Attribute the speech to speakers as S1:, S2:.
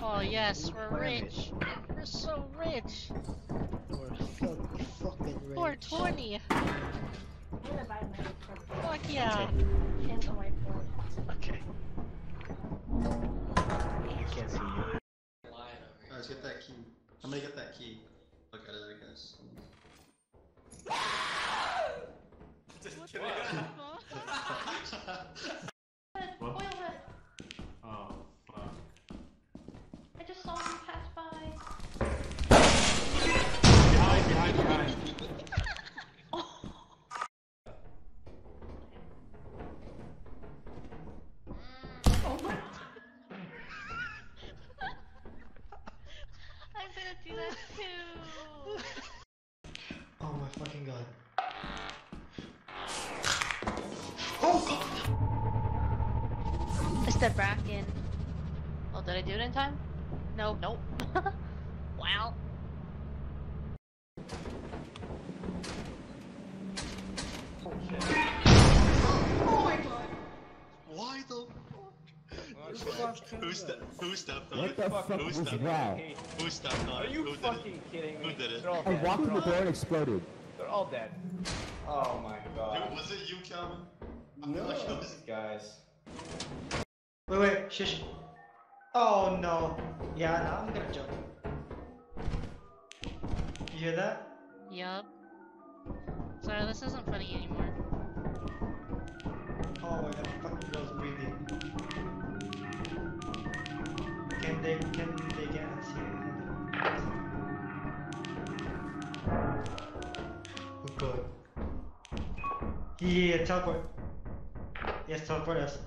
S1: Oh yes, we're rich. We're so rich.
S2: We're so fucking rich.
S1: 420.
S3: I'm gonna buy my for
S1: Fuck yeah.
S3: and a whiteboard.
S2: Okay. I can't see you.
S4: Guys, get that key. I'm gonna get that key. Look at it, I guess.
S3: that too.
S4: Oh my fucking god. Oh god.
S3: I stepped back in. Oh, did I do it in time? No, nope. wow.
S4: Why the Who, ste- who stepped on
S5: What
S4: it?
S5: the fuck
S4: Who
S5: was
S4: stepped
S5: that?
S4: Who stepped on
S6: Are
S4: it?
S6: you
S4: Who
S6: fucking kidding me?
S4: Who did it?
S5: I walked in
S6: They're
S5: the door and exploded.
S6: They're all dead. Oh my god.
S4: Dude, was it you, Calvin?
S6: No,
S4: feel like it was-
S6: these guys.
S7: Wait, wait, shush. Oh no. Yeah, now I'm gonna jump. You hear that?
S1: Yup. Sorry, this isn't funny anymore.
S7: Good boy. Yeah, teleport. Yes, teleport us.